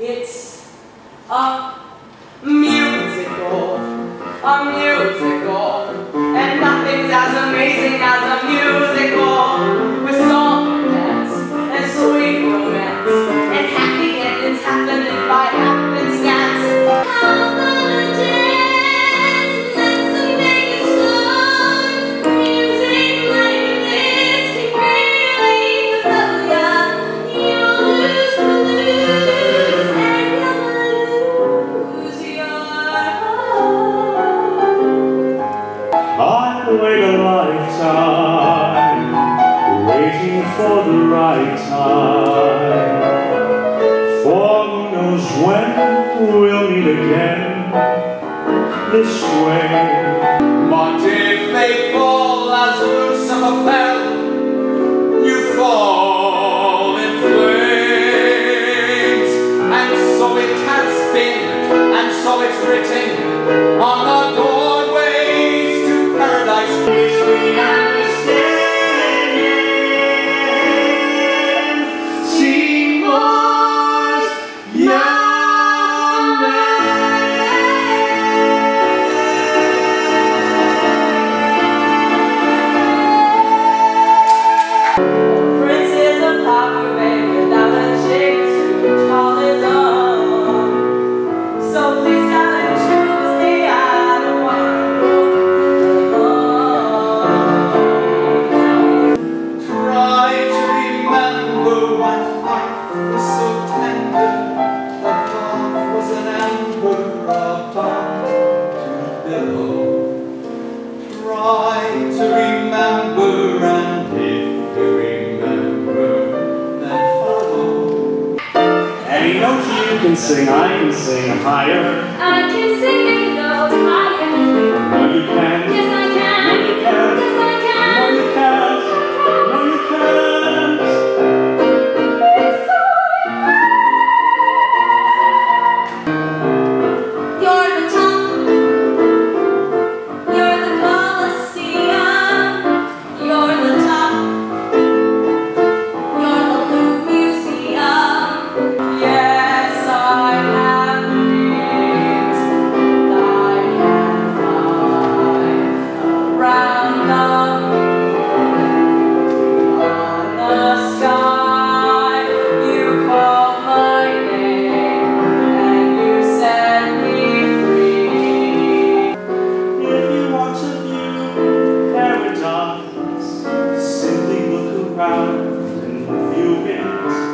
It's a musical, a musical, and nothing's as amazing as a musical. for the right time. For who knows when we'll meet again this way. But if they fall as Lucifer fell, you fall. can sing, I can sing higher. I can sing it no higher. No, you can. Yes, tocar, e o bem.